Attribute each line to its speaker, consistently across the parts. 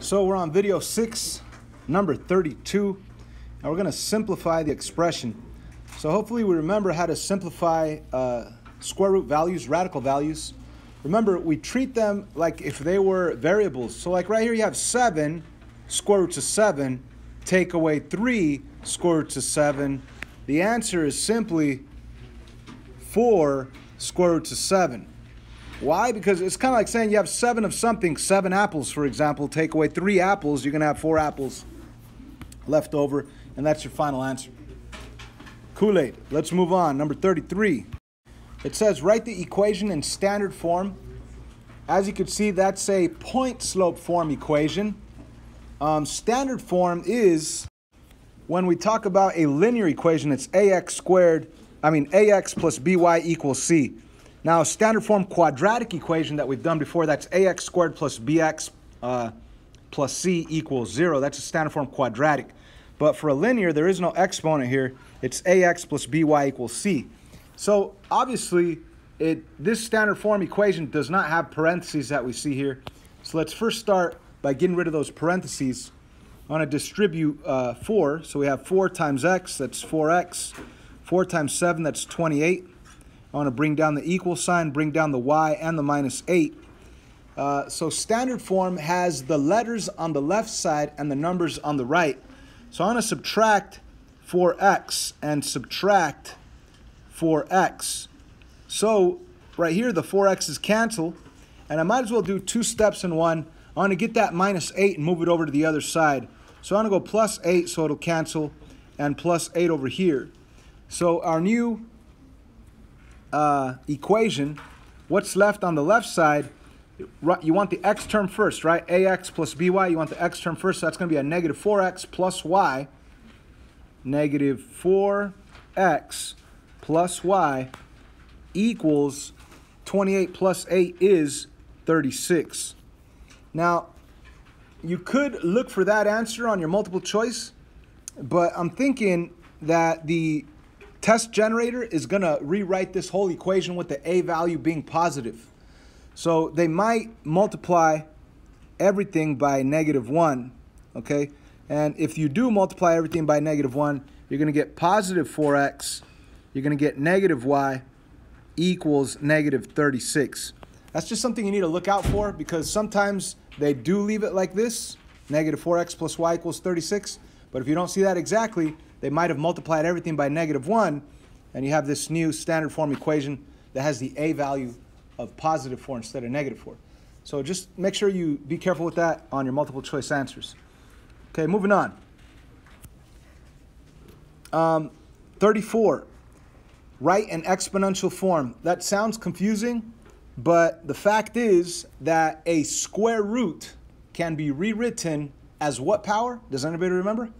Speaker 1: So we're on video six, number 32, and we're gonna simplify the expression. So hopefully we remember how to simplify uh, square root values, radical values. Remember, we treat them like if they were variables. So like right here you have seven, square root of seven, take away three, square root of seven. The answer is simply four square root of seven. Why? Because it's kind of like saying you have seven of something, seven apples, for example. Take away three apples, you're going to have four apples left over, and that's your final answer. Kool Aid. Let's move on. Number 33. It says write the equation in standard form. As you can see, that's a point slope form equation. Um, standard form is when we talk about a linear equation, it's ax squared, I mean ax plus by equals c. Now, standard form quadratic equation that we've done before, that's ax squared plus bx uh, plus c equals 0. That's a standard form quadratic. But for a linear, there is no exponent here. It's ax plus by equals c. So obviously, it this standard form equation does not have parentheses that we see here. So let's first start by getting rid of those parentheses. I want to distribute uh, 4. So we have 4 times x, that's 4x. 4 times 7, that's 28. I want to bring down the equal sign, bring down the y and the minus 8. Uh, so standard form has the letters on the left side and the numbers on the right. So I want to subtract 4x and subtract 4x. So right here, the 4x is canceled. And I might as well do two steps in one. I want to get that minus 8 and move it over to the other side. So I want to go plus 8 so it'll cancel and plus 8 over here. So our new uh, equation, what's left on the left side, you want the x term first, right? ax plus by, you want the x term first, so that's going to be a negative 4x plus y. Negative 4x plus y equals 28 plus 8 is 36. Now, you could look for that answer on your multiple choice, but I'm thinking that the test generator is going to rewrite this whole equation with the a value being positive. So they might multiply everything by negative 1, okay? And if you do multiply everything by negative 1, you're going to get positive 4x, you're going to get negative y equals negative 36. That's just something you need to look out for because sometimes they do leave it like this, negative 4x plus y equals 36. But if you don't see that exactly, they might have multiplied everything by negative 1, and you have this new standard form equation that has the a value of positive 4 instead of negative 4. So just make sure you be careful with that on your multiple choice answers. Okay, moving on. Um, 34. Write an exponential form. That sounds confusing, but the fact is that a square root can be rewritten as what power? Does anybody remember?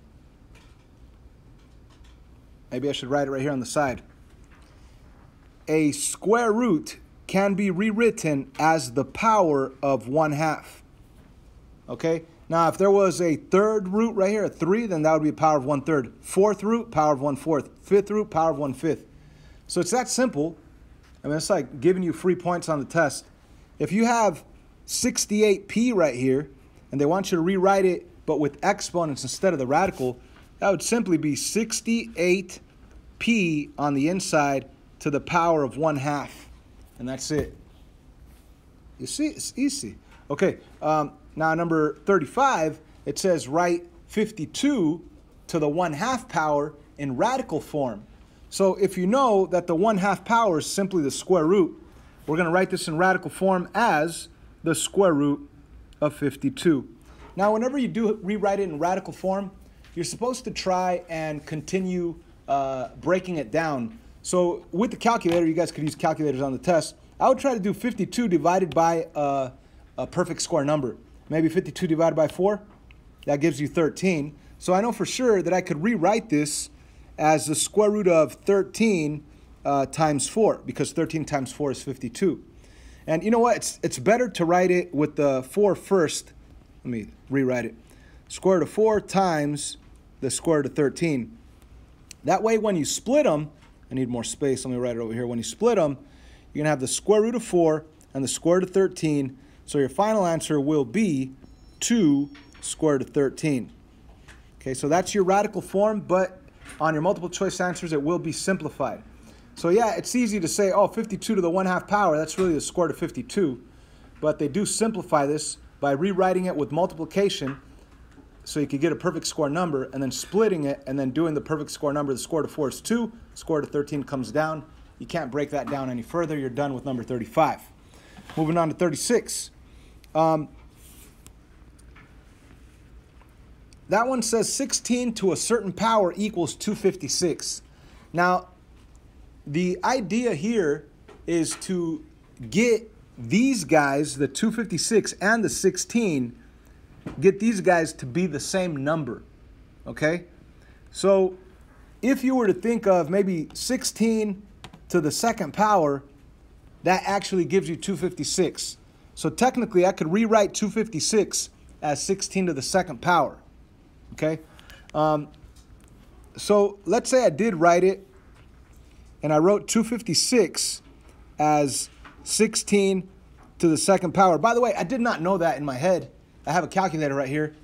Speaker 1: Maybe I should write it right here on the side. A square root can be rewritten as the power of 1 half. Okay? Now, if there was a third root right here, a 3, then that would be a power of 1 third. Fourth root, power of 1 fourth. Fifth root, power of 1 fifth. So it's that simple. I mean, it's like giving you free points on the test. If you have 68p right here, and they want you to rewrite it, but with exponents instead of the radical, that would simply be 68p on the inside to the power of 1 half. And that's it. You see, it's easy. Okay, um, now number 35, it says write 52 to the 1 half power in radical form. So if you know that the 1 half power is simply the square root, we're going to write this in radical form as the square root of 52. Now, whenever you do rewrite it in radical form, you're supposed to try and continue uh, breaking it down. So with the calculator, you guys could use calculators on the test. I would try to do 52 divided by uh, a perfect square number. Maybe 52 divided by 4, that gives you 13. So I know for sure that I could rewrite this as the square root of 13 uh, times 4, because 13 times 4 is 52. And you know what? It's, it's better to write it with the 4 first. Let me rewrite it. Square root of 4 times the square root of 13. That way, when you split them, I need more space. Let me write it over here. When you split them, you're going to have the square root of 4 and the square root of 13. So your final answer will be 2 square root of 13. Okay, so that's your radical form, but on your multiple choice answers, it will be simplified. So yeah, it's easy to say, oh, 52 to the 1 half power, that's really the square root of 52. But they do simplify this by rewriting it with multiplication so you could get a perfect square number and then splitting it and then doing the perfect square number. The square root of 4 is 2, square root of 13 comes down. You can't break that down any further. You're done with number 35. Moving on to 36. Um, that one says 16 to a certain power equals 256. Now, the idea here is to get these guys, the 256 and the 16, get these guys to be the same number. Okay? So if you were to think of maybe 16 to the second power, that actually gives you 256. So technically, I could rewrite 256 as 16 to the second power. Okay? Um, so let's say I did write it, and I wrote 256 as 16 to the second power. By the way, I did not know that in my head. I have a calculator right here.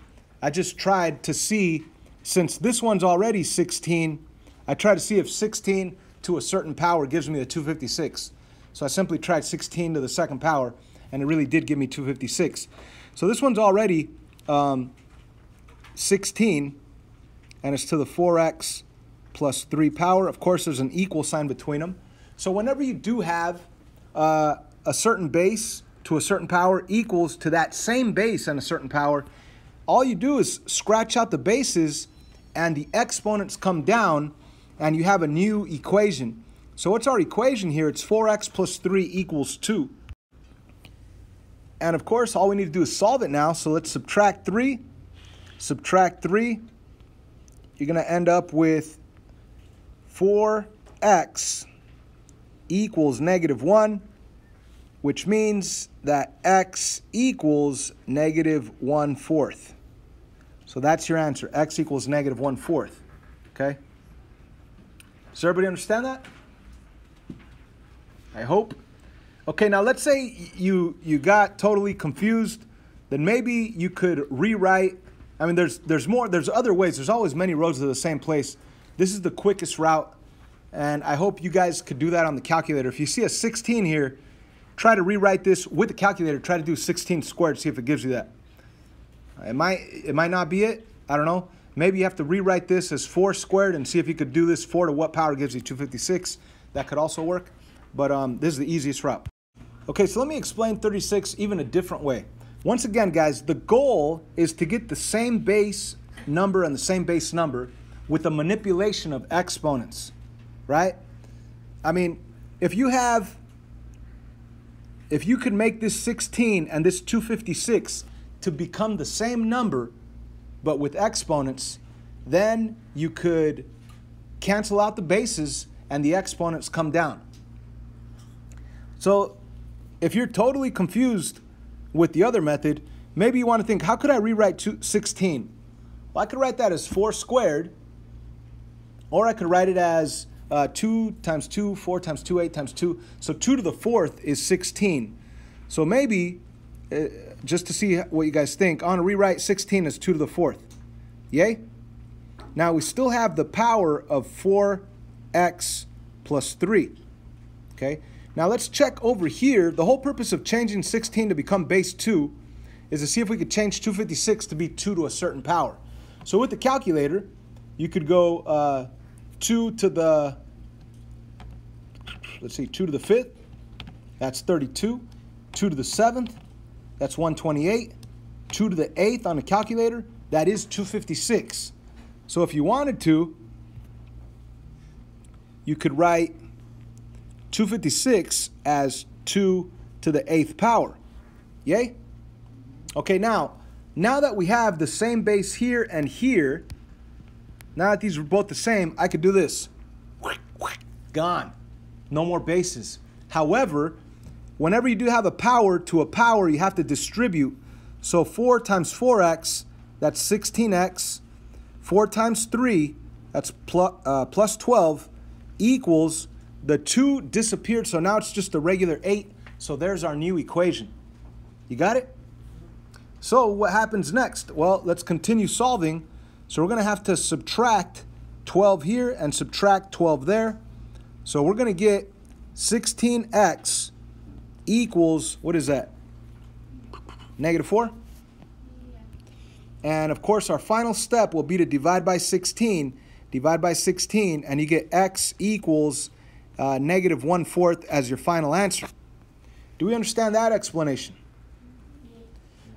Speaker 1: I just tried to see, since this one's already 16, I tried to see if 16 to a certain power gives me the 256. So I simply tried 16 to the second power, and it really did give me 256. So this one's already um, 16, and it's to the 4x plus 3 power. Of course, there's an equal sign between them. So whenever you do have uh, a certain base to a certain power equals to that same base and a certain power, all you do is scratch out the bases and the exponents come down and you have a new equation. So what's our equation here? It's 4x plus 3 equals 2. And of course, all we need to do is solve it now. So let's subtract 3. Subtract 3. You're going to end up with 4x equals negative 1, which means that x equals negative 1 fourth. So that's your answer. x equals negative 1 fourth. Okay? Does everybody understand that? I hope. Okay, now let's say you you got totally confused, then maybe you could rewrite. I mean, there's there's more. There's other ways. There's always many roads to the same place. This is the quickest route, and I hope you guys could do that on the calculator. If you see a 16 here, try to rewrite this with the calculator. Try to do 16 squared. See if it gives you that. It might it might not be it. I don't know. Maybe you have to rewrite this as 4 squared and see if you could do this 4 to what power gives you 256. That could also work but um, this is the easiest route. Okay, so let me explain 36 even a different way. Once again, guys, the goal is to get the same base number and the same base number with the manipulation of exponents, right? I mean, if you have, if you could make this 16 and this 256 to become the same number, but with exponents, then you could cancel out the bases and the exponents come down. So if you're totally confused with the other method, maybe you want to think, how could I rewrite two, 16? Well, I could write that as 4 squared, or I could write it as uh, 2 times 2, 4 times 2, 8 times 2. So 2 to the fourth is 16. So maybe, uh, just to see what you guys think, on to rewrite 16 as 2 to the fourth. Yay? Now we still have the power of 4x plus 3. Okay? Now let's check over here. The whole purpose of changing 16 to become base 2 is to see if we could change 256 to be 2 to a certain power. So with the calculator, you could go uh, 2 to the, let's see, 2 to the 5th, that's 32. 2 to the 7th, that's 128. 2 to the 8th on the calculator, that is 256. So if you wanted to, you could write 256 as 2 to the 8th power. Yay? Okay, now, now that we have the same base here and here, now that these are both the same, I could do this. Gone. No more bases. However, whenever you do have a power to a power, you have to distribute. So 4 times 4x, that's 16x. 4 times 3, that's plus, uh, plus 12, equals the 2 disappeared, so now it's just a regular 8. So there's our new equation. You got it? So what happens next? Well, let's continue solving. So we're going to have to subtract 12 here and subtract 12 there. So we're going to get 16x equals, what is that? Negative 4? And of course, our final step will be to divide by 16. Divide by 16, and you get x equals uh, negative 1 fourth as your final answer. Do we understand that explanation?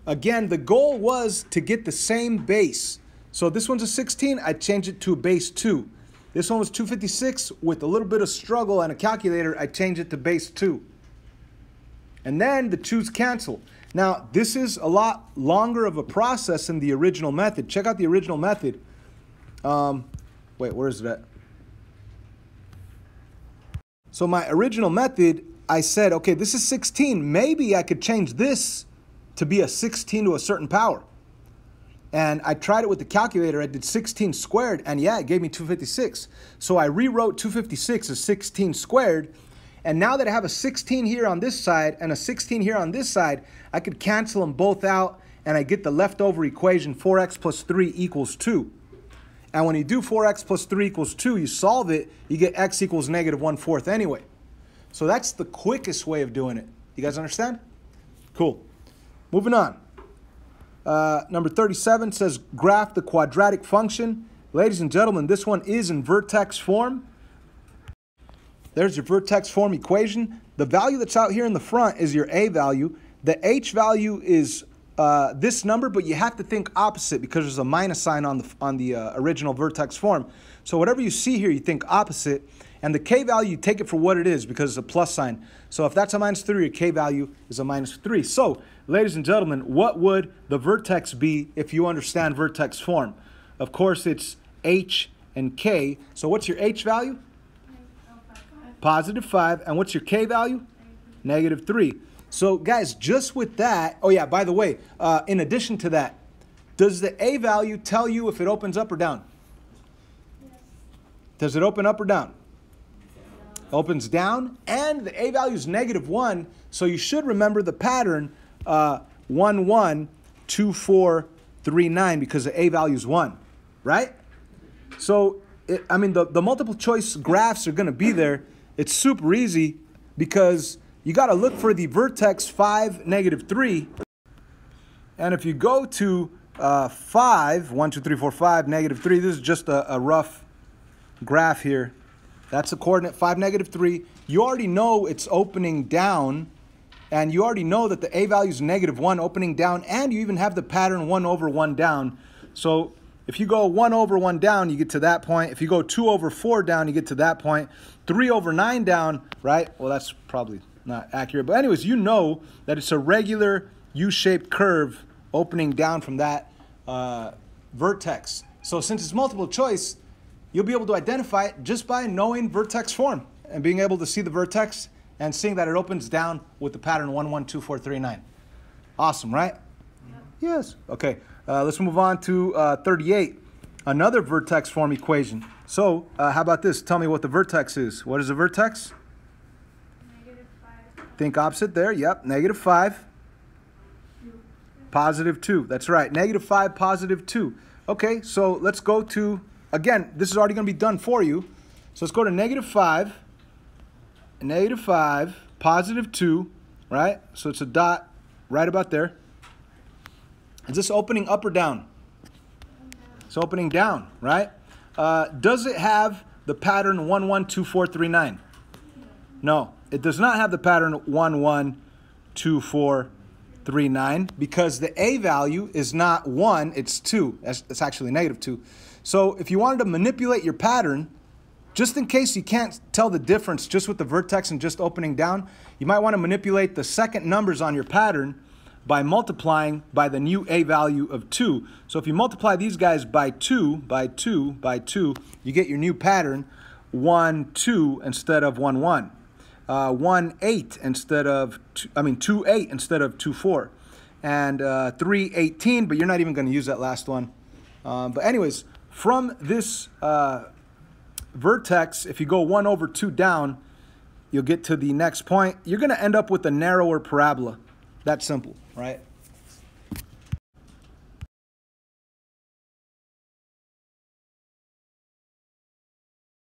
Speaker 1: Again, the goal was to get the same base. So this one's a 16, I change it to a base 2. This one was 256 with a little bit of struggle and a calculator, I changed it to base 2. And then the 2's cancel. Now, this is a lot longer of a process than the original method. Check out the original method. Um, wait, where is it at? So my original method, I said, okay, this is 16. Maybe I could change this to be a 16 to a certain power. And I tried it with the calculator. I did 16 squared, and yeah, it gave me 256. So I rewrote 256 as 16 squared. And now that I have a 16 here on this side and a 16 here on this side, I could cancel them both out, and I get the leftover equation 4x plus 3 equals 2. And when you do 4x plus 3 equals 2, you solve it, you get x equals negative 1 fourth anyway. So that's the quickest way of doing it. You guys understand? Cool. Moving on. Uh, number 37 says graph the quadratic function. Ladies and gentlemen, this one is in vertex form. There's your vertex form equation. The value that's out here in the front is your a value. The h value is uh, this number, but you have to think opposite because there's a minus sign on the, on the uh, original vertex form. So whatever you see here, you think opposite. And the k value, you take it for what it is because it's a plus sign. So if that's a minus 3, your k value is a minus 3. So ladies and gentlemen, what would the vertex be if you understand vertex form? Of course, it's h and k. So what's your h value? Positive 5. And what's your k value? Negative 3. So guys, just with that, oh yeah, by the way, uh, in addition to that, does the a value tell you if it opens up or down? Does it open up or down? Opens down, and the a value is negative 1, so you should remember the pattern uh, 1, 1, 2, 4, 3, 9 because the A value is 1, right? So, it, I mean, the, the multiple choice graphs are going to be there. It's super easy because you got to look for the vertex 5, negative 3. And if you go to uh, 5, 1, 2, 3, 4, 5, negative 3, this is just a, a rough graph here. That's the coordinate 5, negative 3. You already know it's opening down and you already know that the A value is negative 1 opening down, and you even have the pattern 1 over 1 down. So if you go 1 over 1 down, you get to that point. If you go 2 over 4 down, you get to that point. 3 over 9 down, right? Well, that's probably not accurate. But anyways, you know that it's a regular U-shaped curve opening down from that uh, vertex. So since it's multiple choice, you'll be able to identify it just by knowing vertex form and being able to see the vertex and seeing that it opens down with the pattern 112439. Awesome, right? Yes. Okay, uh, let's move on to uh, 38, another vertex form equation. So uh, how about this? Tell me what the vertex is. What is a vertex?
Speaker 2: Negative 5.
Speaker 1: Think opposite there. Yep, negative 5. Positive 2. That's right. Negative 5, positive 2. Okay, so let's go to, again, this is already going to be done for you. So let's go to negative 5 negative 5, positive 2, right? So it's a dot right about there. Is this opening up or down? It's opening down, right? Uh, does it have the pattern 112439? No, it does not have the pattern 112439 because the A value is not 1, it's 2. It's actually negative 2. So if you wanted to manipulate your pattern, just in case you can't tell the difference just with the vertex and just opening down, you might want to manipulate the second numbers on your pattern by multiplying by the new A value of 2. So if you multiply these guys by 2, by 2, by 2, you get your new pattern 1, 2 instead of 1, 1. Uh, 1, 8 instead of, two, I mean 2, 8 instead of 2, 4. And uh, 3, 18, but you're not even going to use that last one. Um, but anyways, from this uh, vertex, if you go 1 over 2 down, you'll get to the next point. You're going to end up with a narrower parabola. That simple, right?